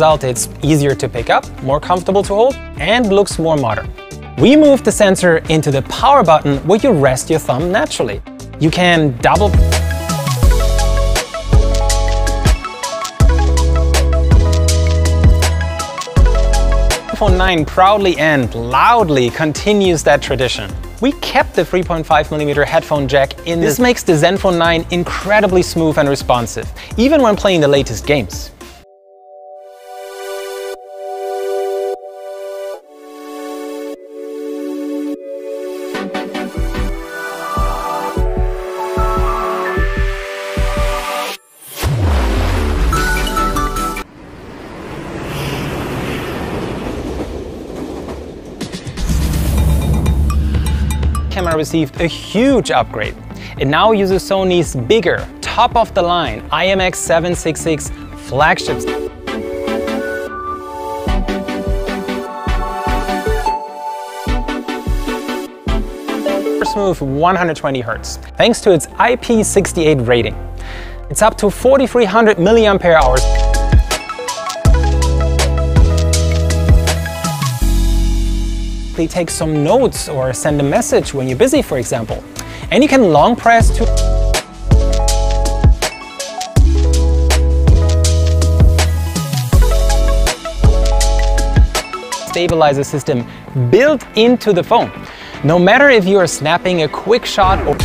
result, it's easier to pick up, more comfortable to hold, and looks more modern. We moved the sensor into the power button where you rest your thumb naturally. You can double Zenfone 9 proudly and loudly continues that tradition. We kept the 3.5mm headphone jack in. This makes the Zenfone 9 incredibly smooth and responsive, even when playing the latest games. Camera received a huge upgrade. It now uses Sony's bigger, top-of-the-line IMX766 flagships. smooth 120 Hz, thanks to its IP68 rating. It's up to 4300 mAh. Quickly take some notes or send a message when you're busy, for example. And you can long press to stabilizer system built into the phone. No matter if you are snapping a quick shot or